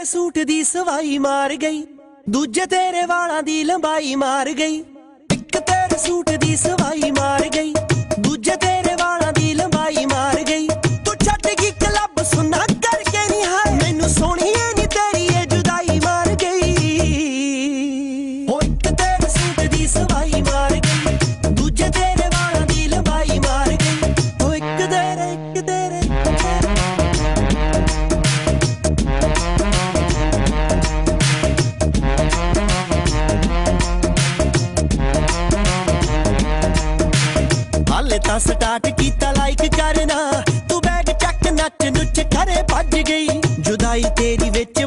ਤੇਰੇ ਸੂਟ ਦੀ ਸਵਾਈ ਮਾਰ ਗਈ। ਦੂਜੇ ਤੇਰੇ ਵਾਲਾਂ ਦੀ ਲੰਬਾਈ ਮਾਰ ਗਈ। ਇੱਕ ਤੇਰੇ ਸੂਟ ਦੀ ਹਾਲੇ ਤਾਂ ਸਟਾਰਟ ਕੀਤਾ ਲਾਈਕ ਕਰਨਾ। ਤੂੰ ਬੈਗ ਚੱਕ ਨੱਚ ਨੁੱਚ ਖਰੇ ਭੱਜ ਗਈ। ਜੁਦਾਈ ਤੇਰੀ ਵਿੱਚ